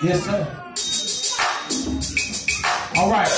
Yes, sir. All right.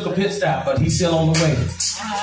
took a pit stop, but he's still on the way.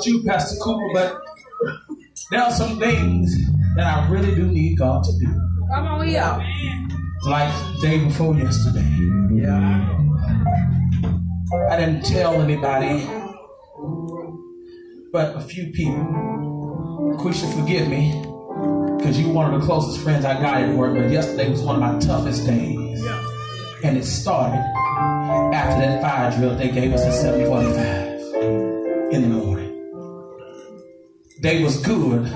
About you, Pastor Cooper, but there are some things that I really do need God to do. Come on here. Like day before yesterday. Yeah. I didn't tell anybody, but a few people. Quisha, forgive me, because you're one of the closest friends I got at work, but yesterday was one of my toughest days. And it started after that fire drill they gave us at 745 in the morning. Day was good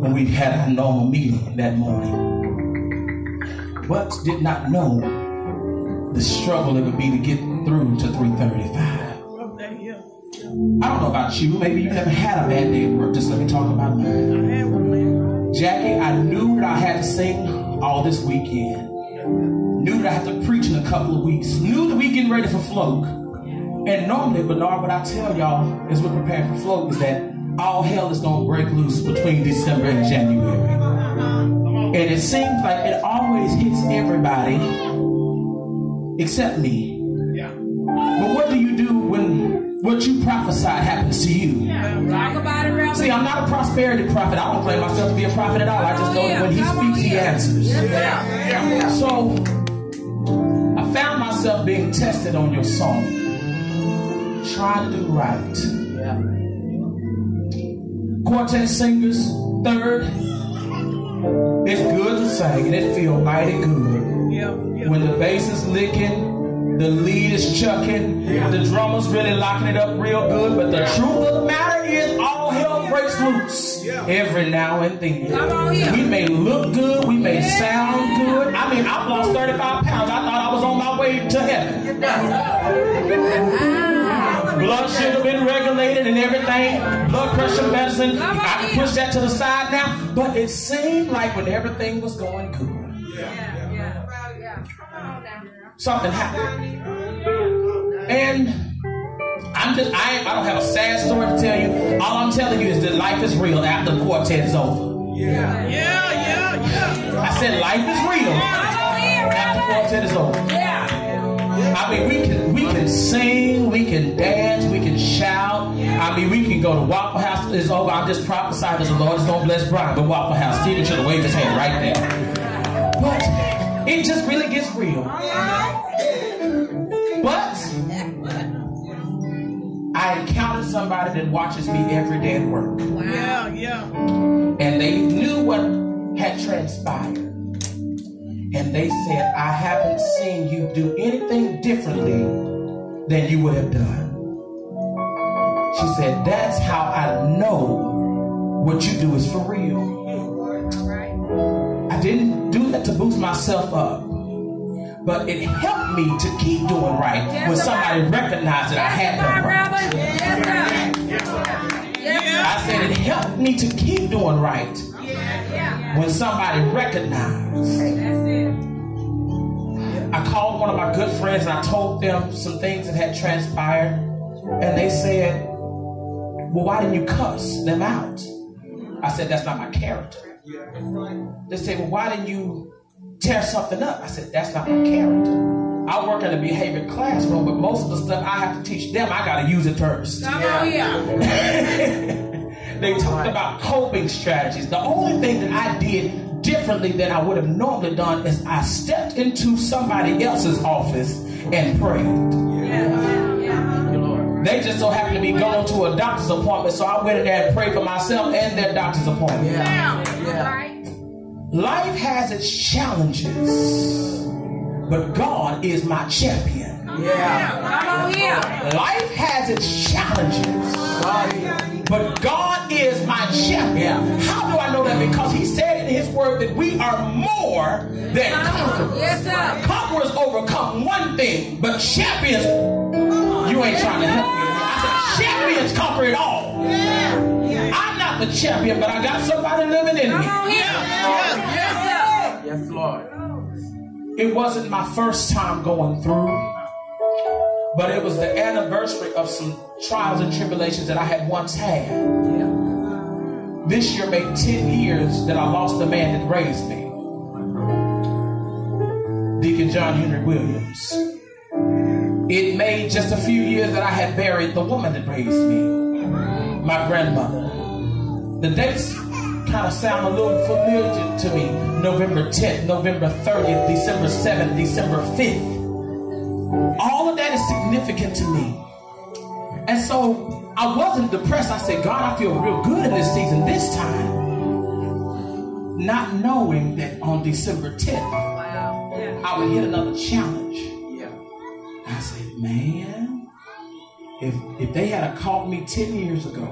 when we had our normal meeting that morning. But did not know the struggle it would be to get through to 335. I don't know about you. Maybe you never had a bad day at work. Just let me talk about mine. Jackie, I knew that I had to sing all this weekend. Knew that I had to preach in a couple of weeks. Knew that we getting ready for float. And normally, Bernard, what I tell y'all as we're preparing for float is that all hell is gonna break loose between December and January. And it seems like it always hits everybody except me. But what do you do when what you prophesied happens to you? Talk about it. See, I'm not a prosperity prophet. I don't claim myself to be a prophet at all. I just know that when he speaks, he answers. So I found myself being tested on your song, trying to do right. Quartet singers, third. It's good to sing and it feel mighty good. Yeah. When the bass is licking, the lead is chucking, the drummer's really locking it up real good. But the truth of the matter is, all hell breaks loose every now and then. Come on here. We may look good, we may sound good. I mean, I've lost 35 pounds. I thought I was on my way to heaven. Blood sugar been regulated and everything. Blood pressure medicine. I can push that to the side now. But it seemed like when everything was going good, Yeah, yeah. Yeah. Come on now. something happened. And I'm just, I, I don't have a sad story to tell you. All I'm telling you is that life is real after the quartet is over. Yeah, yeah, yeah. I said life is real Come on here, after the quartet is over. Yeah. I mean, we can we can sing, we can dance, we can shout. I mean, we can go to Waffle House. It's over. I'm just prophesied that the Lord is going to bless Brian. But Waffle House, Stephen should have waved his hand right there. But it just really gets real. But I encountered somebody that watches me every day at work, Yeah, yeah. and they knew what had transpired. And they said, I haven't seen you do anything differently than you would have done. She said, That's how I know what you do is for real. I didn't do that to boost myself up, but it helped me to keep doing right when somebody recognized that I had done right. I said, It helped me to keep doing right. Yeah. when somebody recognized. That's it. I called one of my good friends and I told them some things that had transpired. And they said, Well, why didn't you cuss them out? I said, That's not my character. They said, Well, why didn't you tear something up? I said, That's not my character. I work in a behavior classroom, but most of the stuff I have to teach them, I got to use it first. Come on here. they talked about coping strategies. The only thing that I did differently than I would have normally done is I stepped into somebody else's office and prayed. Yeah, yeah. They just so happened to be going to a doctor's appointment, so I went in there and prayed for myself and their doctor's appointment. Yeah. Life has its challenges, but God is my champion. Come on here. Life has its challenges, but God is my champion. How do I know that? Because He said in His Word that we are more than conquerors. Yes, sir. Conquerors overcome one thing, but champions, you ain't trying to help me. I said, champions conquer it all. Yeah. I'm not the champion, but I got somebody living in me. on here. Yes, Yes, Lord. It wasn't my first time going through, but it was the anniversary of some trials and tribulations that I had once had. This year made 10 years that I lost the man that raised me. Deacon John Henry Williams. it made just a few years that I had buried the woman that raised me, my grandmother. The dates kind of sound a little familiar to me. November 10th, November 30th, December 7th, December 5th. All of that is significant to me. And so I wasn't depressed. I said, God, I feel real good in this season this time. Not knowing that on December 10th, Wow. Yeah. I would hit another challenge. Yeah. I said, man, if if they had a called me 10 years ago,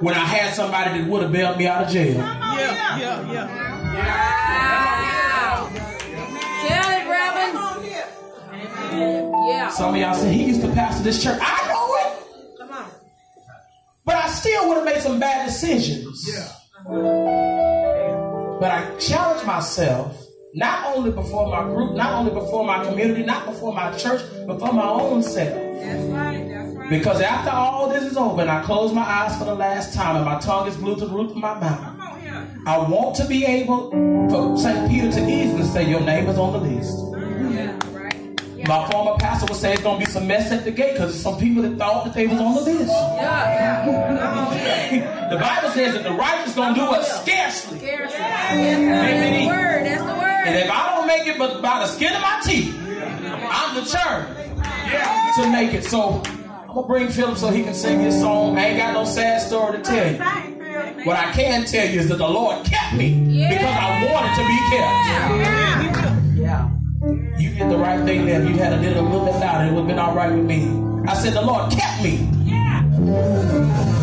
when I had somebody that would have bailed me out of jail, Yeah, yeah, yeah. Wow. Yeah. some of y'all said he used to pastor this church. I know it. But I still would have made some bad decisions. But I challenged myself, not only before my group, not only before my community, not before my church, but for my own self. That's right. That's right. Because after all this is over and I close my eyes for the last time and my tongue is glued to the roof of my mouth, I want to be able for St. Peter to easily say, Your name is on the list. Yeah. Right. My former pastor would say it's going to be some mess at the gate because some people that thought that they was on the list. Yeah. Yeah. The Bible says that the righteous going to do what? Scarcely. Scarcely. That's the word. That's the word. And if I don't make it but by the skin of my teeth, I'm determined to make it. So I'm gonna bring Philip so he can sing his song. I ain't got no sad story to tell you. What I can tell you is that the Lord kept me because I wanted to be kept. Yeah. You did the right thing there. You had a little, little bit louder, it would have been all right with me. I said the Lord kept me. Wanted